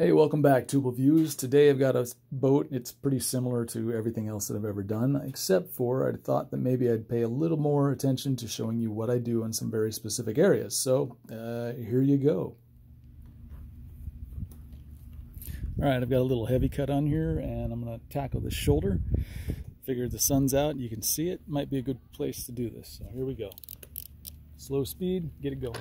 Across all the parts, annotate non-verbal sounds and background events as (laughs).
Hey, welcome back, to Tubal Views. Today I've got a boat. It's pretty similar to everything else that I've ever done, except for I thought that maybe I'd pay a little more attention to showing you what I do in some very specific areas. So uh, here you go. All right, I've got a little heavy cut on here, and I'm going to tackle the shoulder. Figured the sun's out, you can see it. Might be a good place to do this. So here we go. Slow speed, get it going.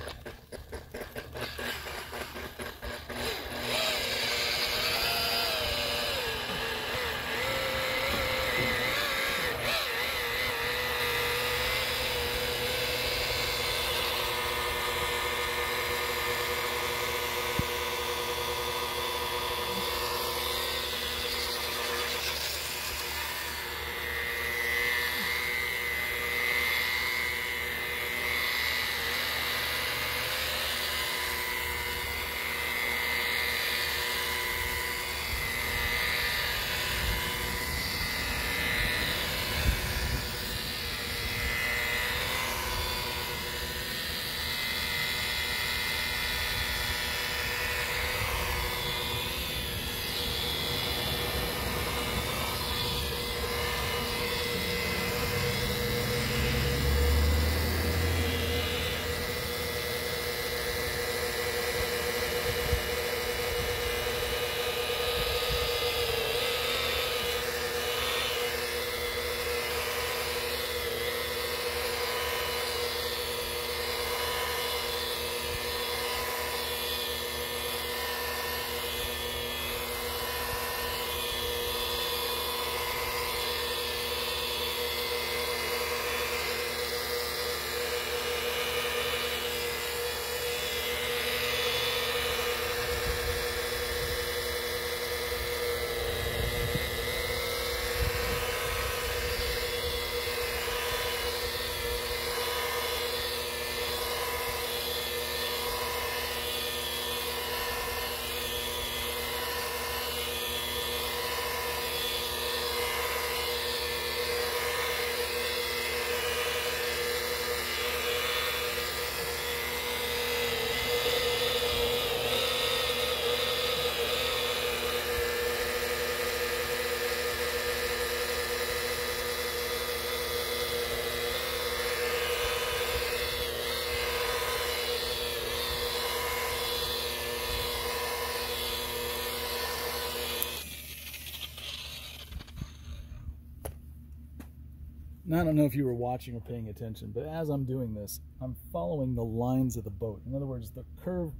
I don't know if you were watching or paying attention, but as I'm doing this, I'm following the lines of the boat. In other words, the curve,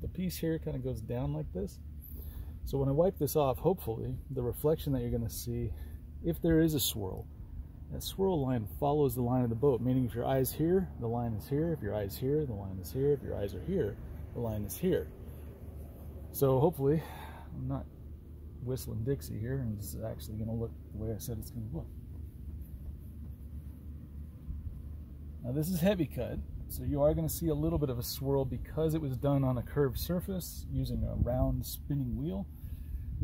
the piece here kind of goes down like this. So when I wipe this off, hopefully, the reflection that you're going to see, if there is a swirl, that swirl line follows the line of the boat, meaning if your eye's here, the line is here. If your eye's here, the line is here. If your eyes are here, the line is here. So hopefully, I'm not whistling Dixie here, and it's actually going to look the way I said it's going to look. Now this is heavy cut, so you are going to see a little bit of a swirl because it was done on a curved surface using a round spinning wheel,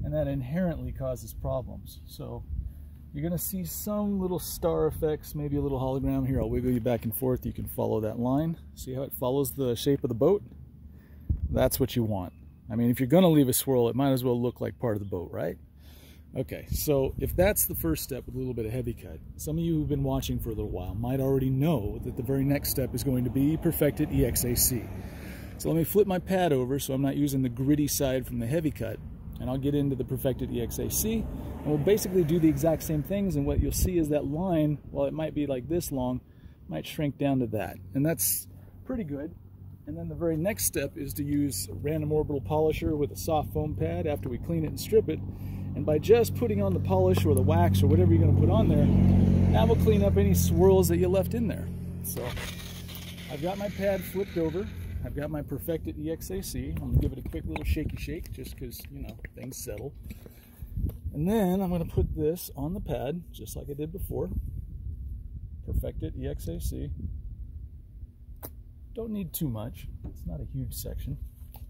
and that inherently causes problems. So you're going to see some little star effects, maybe a little hologram here. I'll wiggle you back and forth. You can follow that line. See how it follows the shape of the boat? That's what you want. I mean, if you're going to leave a swirl, it might as well look like part of the boat, right? Okay, so if that's the first step with a little bit of heavy cut, some of you who've been watching for a little while might already know that the very next step is going to be Perfect-It EX AC. So let me flip my pad over so I'm not using the gritty side from the heavy cut, and I'll get into the Perfect-It EX AC, and we'll basically do the exact same things, and what you'll see is that line, while it might be like this long, might shrink down to that, and that's pretty good. And then the very next step is to use random orbital polisher with a soft foam pad after we clean it and strip it, and by just putting on the polish or the wax or whatever you're going to put on there, that will clean up any swirls that you left in there. So I've got my pad flipped over. I've got my Perfect-It EX AC. I'm going to give it a quick little shaky shake just because, you know, things settle. And then I'm going to put this on the pad just like I did before. Perfect-It EX AC. Don't need too much. It's not a huge section.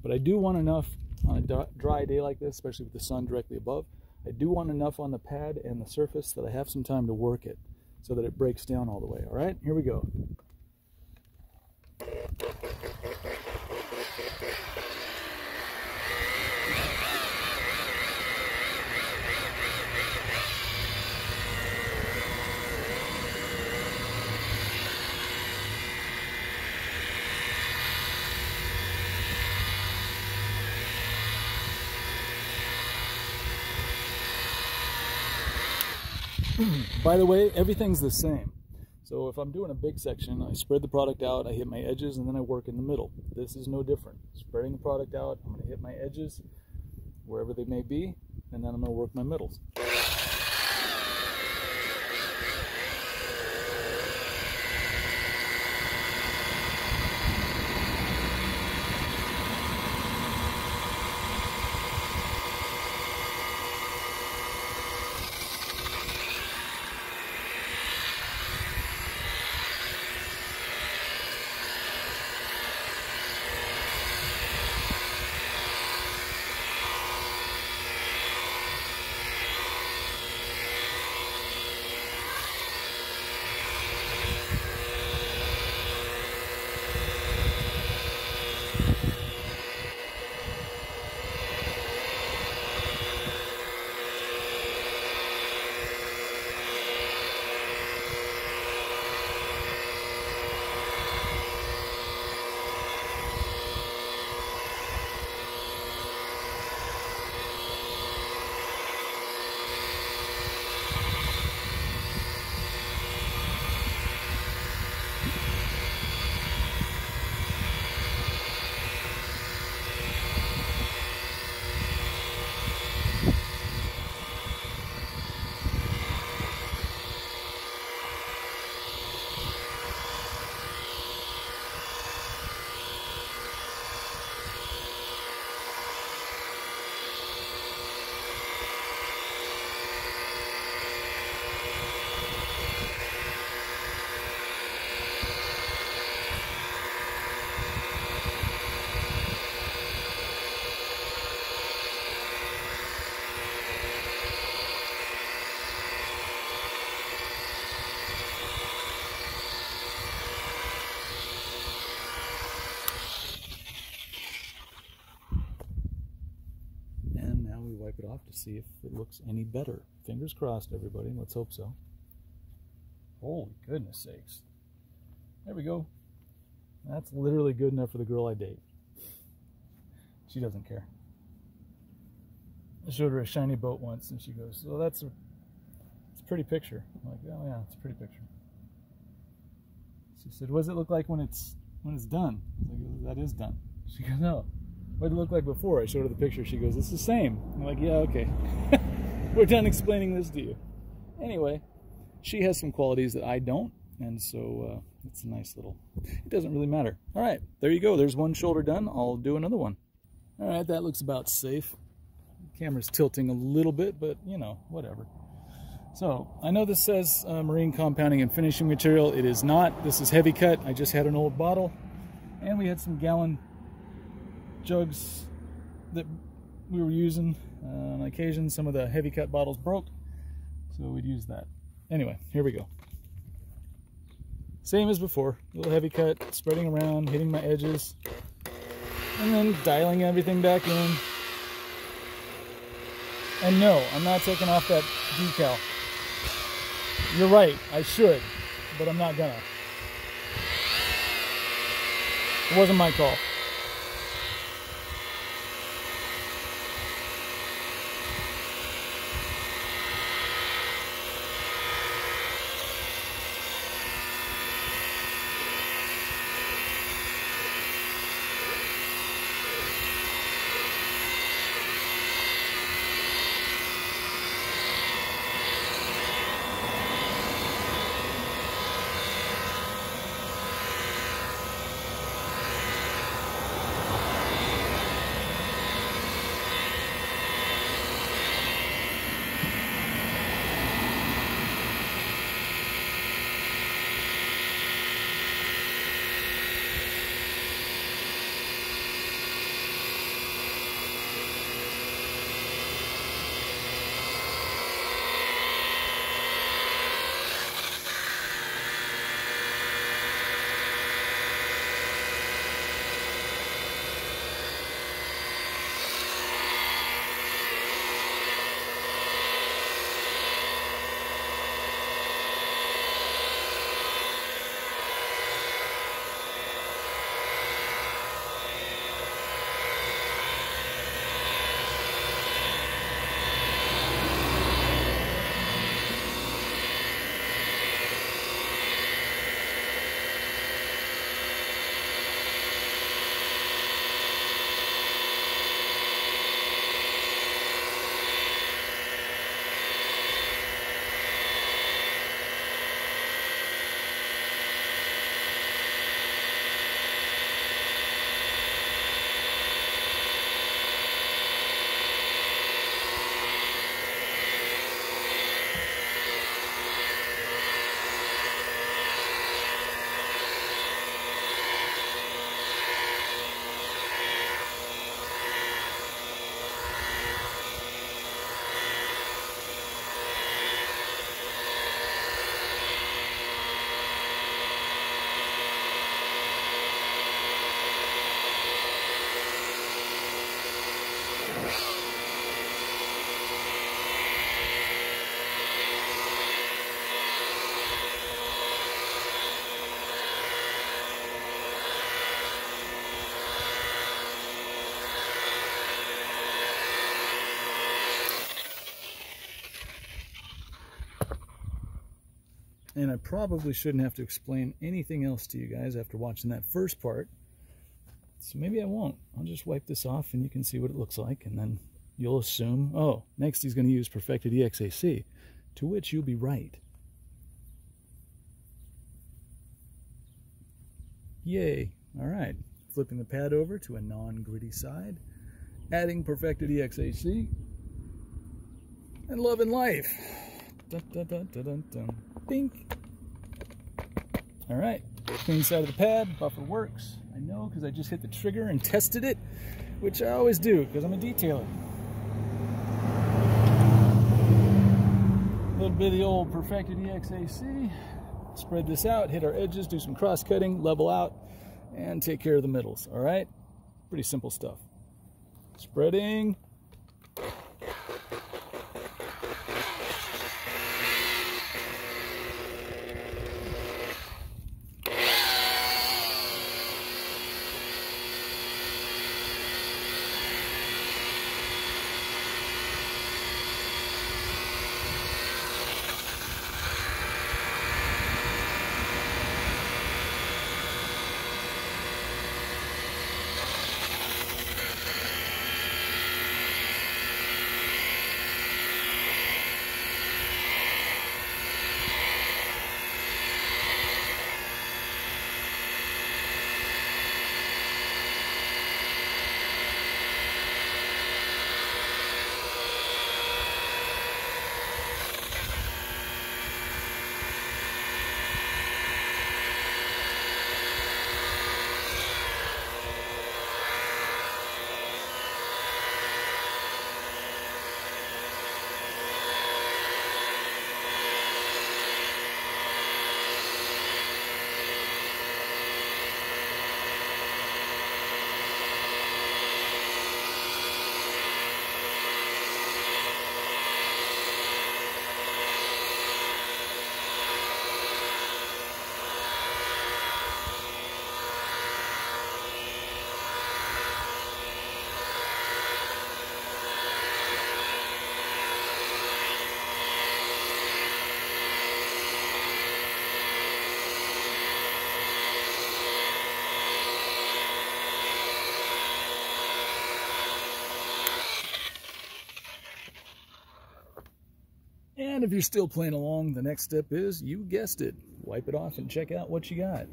But I do want enough on a dry day like this, especially with the sun directly above, I do want enough on the pad and the surface that I have some time to work it so that it breaks down all the way. All right, here we go. (clears throat) By the way, everything's the same. So if I'm doing a big section, I spread the product out, I hit my edges, and then I work in the middle. This is no different. Spreading the product out, I'm going to hit my edges wherever they may be, and then I'm going to work my middles. To see if it looks any better. Fingers crossed, everybody. Let's hope so. Holy goodness sakes. There we go. That's literally good enough for the girl I date. She doesn't care. I showed her a shiny boat once and she goes, "Oh, that's a, it's a pretty picture." I'm like, "Oh yeah, it's a pretty picture." She said, "What does it look like when it's when it's done?" I was like, "That is done." She goes, "No, what it look like before? I showed her the picture. She goes, it's the same. I'm like, yeah, okay. (laughs) We're done explaining this to you. Anyway, she has some qualities that I don't, and so uh, it's a nice little, it doesn't really matter. All right, there you go. There's one shoulder done. I'll do another one. All right, that looks about safe. Camera's tilting a little bit, but you know, whatever. So, I know this says uh, marine compounding and finishing material. It is not. This is heavy cut. I just had an old bottle, and we had some gallon jugs that we were using. Uh, on occasion, some of the heavy cut bottles broke, so we'd use that. Anyway, here we go. Same as before, little heavy cut, spreading around, hitting my edges, and then dialing everything back in. And no, I'm not taking off that decal. You're right, I should, but I'm not gonna. It wasn't my call. And I probably shouldn't have to explain anything else to you guys after watching that first part. So maybe I won't. I'll just wipe this off and you can see what it looks like. And then you'll assume, oh, next he's going to use Perfect-It EX AC. To which you'll be right. Yay. All right. Flipping the pad over to a non-gritty side. Adding Perfect-It EX AC. And love and life. Dun. Bink. All right. Clean side of the pad. Buffer works. I know because I just hit the trigger and tested it, which I always do because I'm a detailer. A little bit of the old Perfect-It EX AC. Spread this out, hit our edges, do some cross cutting, level out, and take care of the middles, all right? Pretty simple stuff. Spreading. And if you're still playing along, the next step is, you guessed it, wipe it off and check out what you got.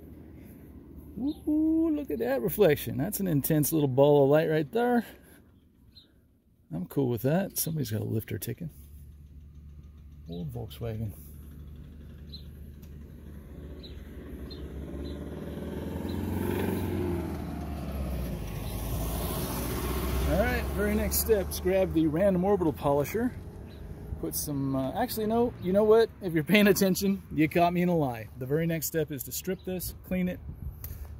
Ooh, look at that reflection. That's an intense little ball of light right there. I'm cool with that. Somebody's got a lifter ticking. Old Volkswagen. All right, very next step is grab the random orbital polisher put some, uh, actually no, you know what? If you're paying attention, you caught me in a lie. The very next step is to strip this, clean it,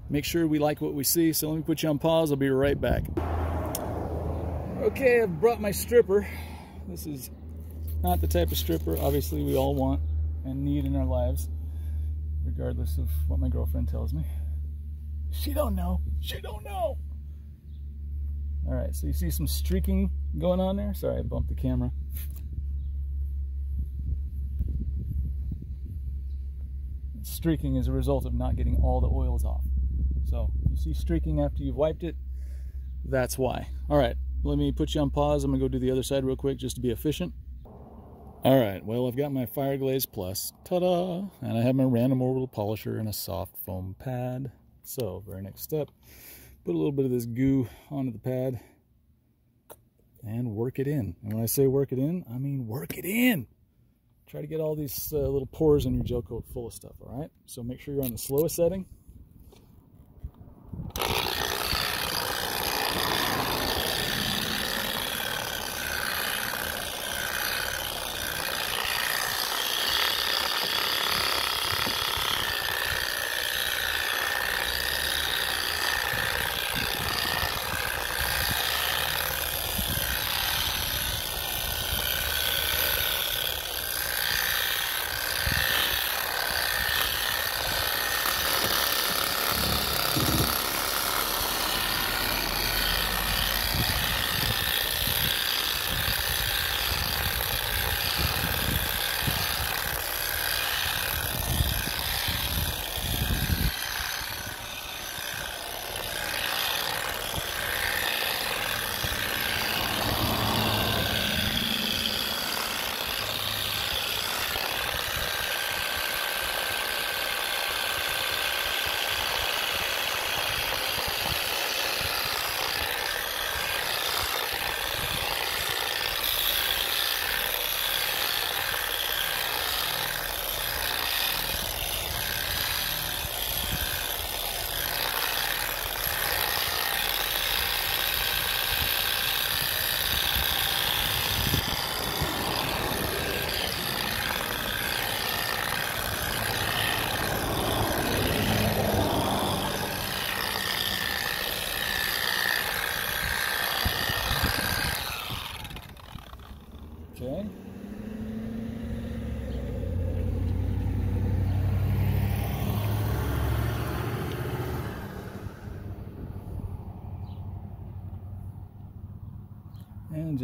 make sure we like what we see. So let me put you on pause, I'll be right back. Okay, I've brought my stripper. This is not the type of stripper obviously we all want and need in our lives, regardless of what my girlfriend tells me. She don't know, she don't know. All right, so you see some streaking going on there? Sorry, I bumped the camera. Streaking as a result of not getting all the oils off. So you see streaking after you've wiped it, that's why. All right, let me put you on pause. I'm gonna go do the other side real quick just to be efficient. All right, well, I've got my Fireglaze Plus, ta-da, and I have my random orbital polisher and a soft foam pad. So, very next step, put a little bit of this goo onto the pad and work it in. And when I say work it in, I mean work it in. Try to get all these uh, little pores in your gel coat full of stuff, all right? So make sure you're on the slowest setting.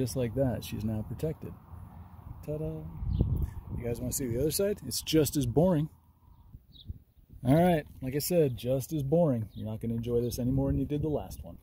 Just like that, she's now protected. Ta-da! You guys want to see the other side? It's just as boring. All right, like I said, just as boring. You're not going to enjoy this any more than you did the last one.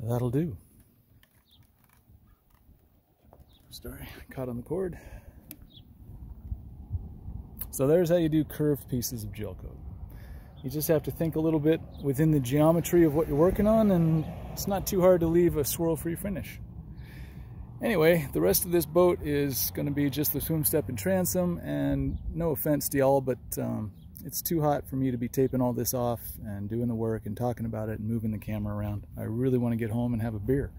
That'll do. Sorry, caught on the cord. So there's how you do curved pieces of gel coat. You just have to think a little bit within the geometry of what you're working on and it's not too hard to leave a swirl-free finish. Anyway, the rest of this boat is going to be just the swim step and transom and no offense to y'all, but um, it's too hot for me to be taping all this off and doing the work and talking about it and moving the camera around. I really want to get home and have a beer.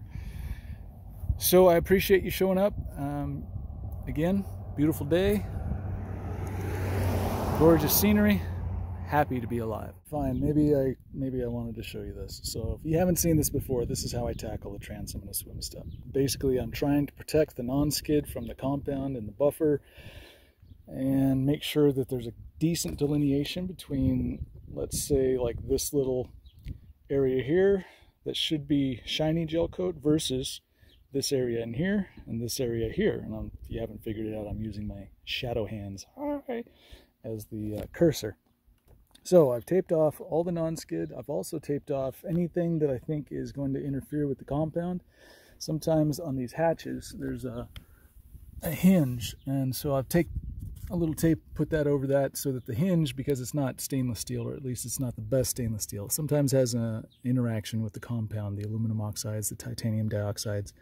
So I appreciate you showing up. Um, again, beautiful day, gorgeous scenery, happy to be alive. Fine, maybe I maybe I wanted to show you this. So if you haven't seen this before, this is how I tackle the transom in a swim step. Basically, I'm trying to protect the non-skid from the compound and the buffer and make sure that there's a decent delineation between, let's say, like this little area here that should be shiny gel coat versus this area in here and this area here. And I'm, if you haven't figured it out, I'm using my shadow hands as the uh, cursor. So I've taped off all the non-skid. I've also taped off anything that I think is going to interfere with the compound. Sometimes on these hatches, there's a, a hinge. And so I've take, a little tape, put that over that so that the hinge, because it's not stainless steel, or at least it's not the best stainless steel, sometimes has an interaction with the compound, the aluminum oxides, the titanium dioxides,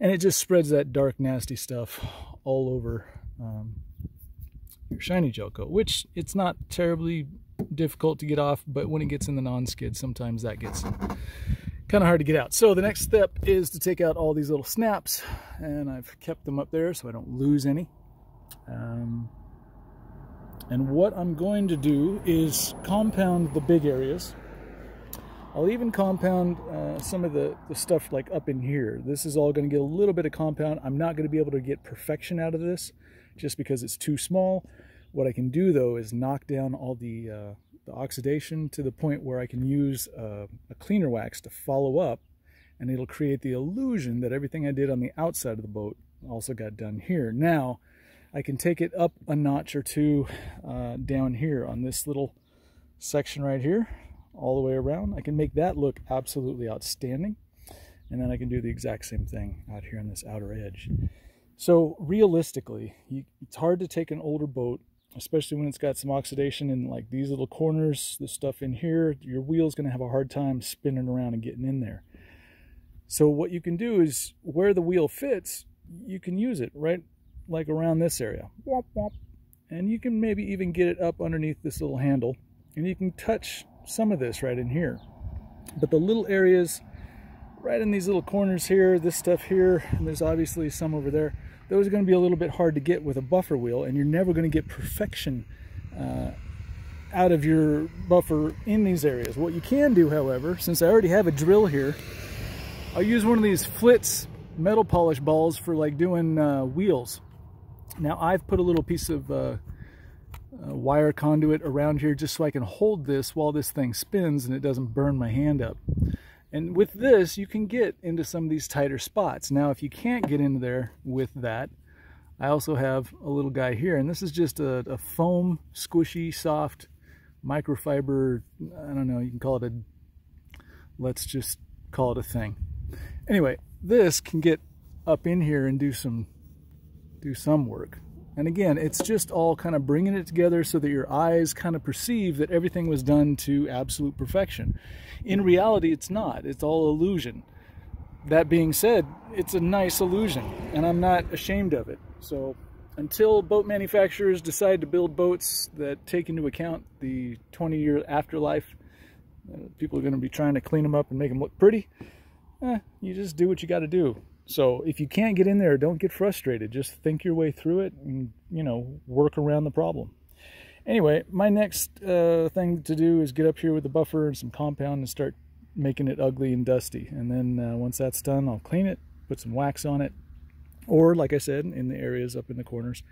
and it just spreads that dark, nasty stuff all over um, your shiny gel coat, which it's not terribly difficult to get off, but when it gets in the non-skid, sometimes that gets kind of hard to get out. So the next step is to take out all these little snaps, and I've kept them up there so I don't lose any. Um, and what I'm going to do is compound the big areas. I'll even compound uh, some of the, the stuff like up in here. This is all going to get a little bit of compound. I'm not going to be able to get perfection out of this just because it's too small. What I can do though is knock down all the, uh, the oxidation to the point where I can use uh, a cleaner wax to follow up and it'll create the illusion that everything I did on the outside of the boat also got done here. Now, I can take it up a notch or two uh, down here on this little section right here, all the way around. I can make that look absolutely outstanding. And then I can do the exact same thing out here on this outer edge. So realistically, you, it's hard to take an older boat, especially when it's got some oxidation in like these little corners, the stuff in here, your wheel's gonna have a hard time spinning around and getting in there. So what you can do is where the wheel fits, you can use it right like around this area. And you can maybe even get it up underneath this little handle and you can touch some of this right in here. But the little areas right in these little corners here, this stuff here, and there's obviously some over there, those are going to be a little bit hard to get with a buffer wheel and you're never going to get perfection uh, out of your buffer in these areas. What you can do, however, since I already have a drill here, I'll use one of these Flitz metal polish balls for like doing uh, wheels. Now I've put a little piece of uh, uh, wire conduit around here just so I can hold this while this thing spins and it doesn't burn my hand up. And with this, you can get into some of these tighter spots. Now, if you can't get into there with that, I also have a little guy here, and this is just a, a foam, squishy, soft microfiber, I don't know, you can call it a, let's just call it a thing. Anyway, this can get up in here and do some do some work. And again, it's just all kind of bringing it together so that your eyes kind of perceive that everything was done to absolute perfection. In reality, it's not. It's all illusion. That being said, it's a nice illusion, and I'm not ashamed of it. So until boat manufacturers decide to build boats that take into account the 20-year afterlife, uh, people are going to be trying to clean them up and make them look pretty, eh, you just do what you got to do. So if you can't get in there, don't get frustrated. Just think your way through it and, you know, work around the problem. Anyway, my next uh, thing to do is get up here with the buffer and some compound and start making it ugly and dusty. And then uh, once that's done, I'll clean it, put some wax on it. Or, like I said, in the areas up in the corners,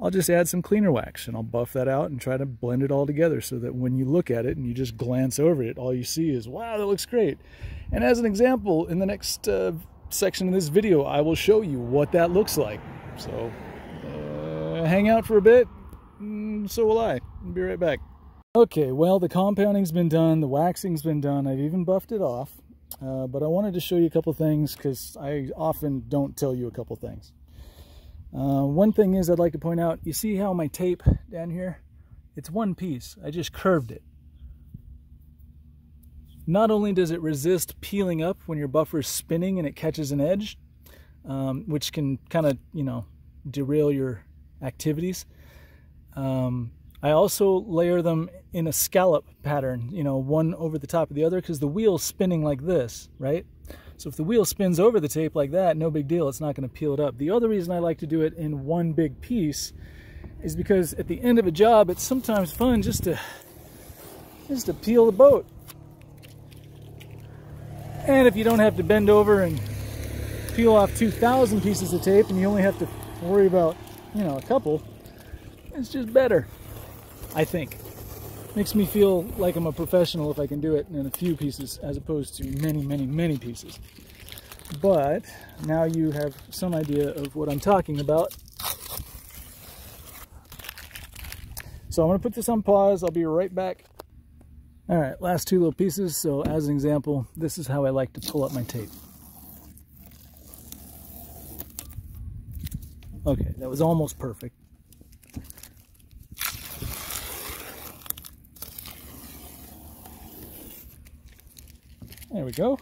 I'll just add some cleaner wax and I'll buff that out and try to blend it all together so that when you look at it and you just glance over it, all you see is, wow, that looks great. And as an example, in the next uh, section of this video, I will show you what that looks like. So uh, hang out for a bit, mm, so will I. Be right back. Okay, well, the compounding's been done, the waxing's been done, I've even buffed it off. Uh, but I wanted to show you a couple things because I often don't tell you a couple things. Uh, one thing is I'd like to point out, you see how my tape down here? It's one piece. I just curved it. Not only does it resist peeling up when your buffer is spinning and it catches an edge, um, which can kind of, you know, derail your activities. Um, I also layer them in a scallop pattern, you know, one over the top of the other because the wheel's spinning like this, right? So if the wheel spins over the tape like that, no big deal, it's not going to peel it up. The other reason I like to do it in one big piece is because at the end of a job, it's sometimes fun just to just to peel the boat. And if you don't have to bend over and peel off 2,000 pieces of tape and you only have to worry about, you know, a couple, it's just better, I think. Makes me feel like I'm a professional if I can do it in a few pieces as opposed to many, many, many pieces. But now you have some idea of what I'm talking about. So I'm going to put this on pause. I'll be right back. All right, last two little pieces. So as an example, this is how I like to pull up my tape. Okay, that was almost perfect. There we go.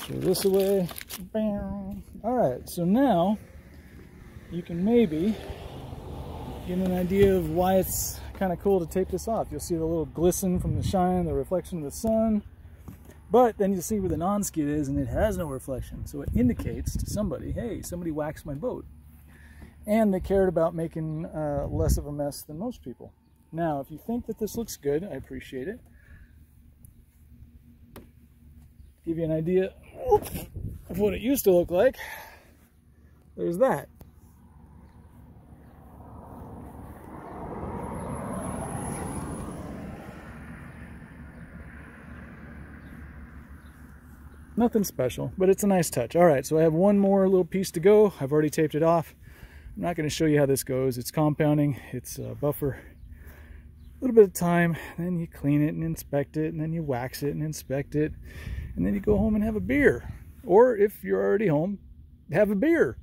Throw this away. Bam. All right, so now you can maybe get an idea of why it's kind of cool to tape this off. You'll see the little glisten from the shine, the reflection of the sun. But then you'll see where the non-skid is and it has no reflection. So it indicates to somebody, hey, somebody waxed my boat. And they cared about making uh, less of a mess than most people. Now, if you think that this looks good, I appreciate it. Give you an idea of what it used to look like. There's that. Nothing special, but it's a nice touch. All right, so I have one more little piece to go. I've already taped it off. I'm not going to show you how this goes. It's compounding. It's a buffer. A little bit of time. Then you clean it and inspect it. And then you wax it and inspect it. And then you go home and have a beer. Or if you're already home, have a beer.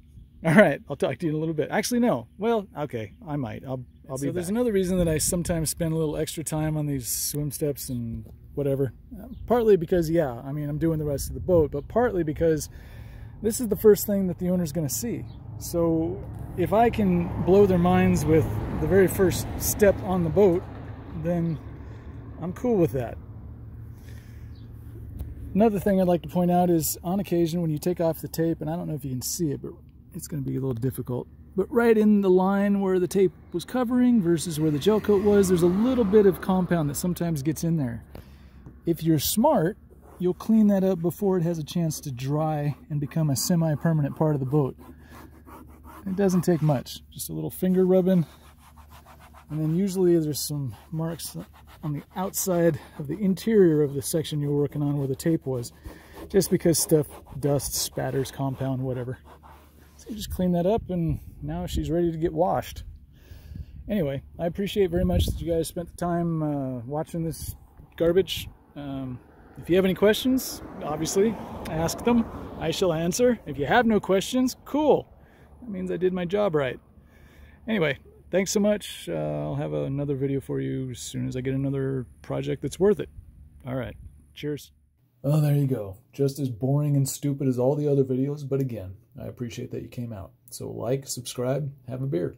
All right, I'll talk to you in a little bit. Actually, no. Well, okay, I might. I'll, I'll be So there's another reason that I sometimes spend a little extra time on these swim steps and whatever. Partly because, yeah, I mean, I'm doing the rest of the boat, but partly because this is the first thing that the owner's going to see. So if I can blow their minds with the very first step on the boat, then I'm cool with that. Another thing I'd like to point out is on occasion when you take off the tape, and I don't know if you can see it, but it's going to be a little difficult. But right in the line where the tape was covering versus where the gel coat was, there's a little bit of compound that sometimes gets in there. If you're smart, you'll clean that up before it has a chance to dry and become a semi-permanent part of the boat. It doesn't take much, just a little finger rubbing. And then usually there's some marks on the outside of the interior of the section you're working on where the tape was, just because stuff, dust, spatters, compound, whatever. So you just clean that up and now she's ready to get washed. Anyway, I appreciate very much that you guys spent the time uh, watching this garbage. Um, if you have any questions, obviously, ask them. I shall answer. If you have no questions, cool. That means I did my job right. Anyway, thanks so much. Uh, I'll have another video for you as soon as I get another project that's worth it. All right. Cheers. Oh, there you go. Just as boring and stupid as all the other videos, but again, I appreciate that you came out. So like, subscribe, have a beer.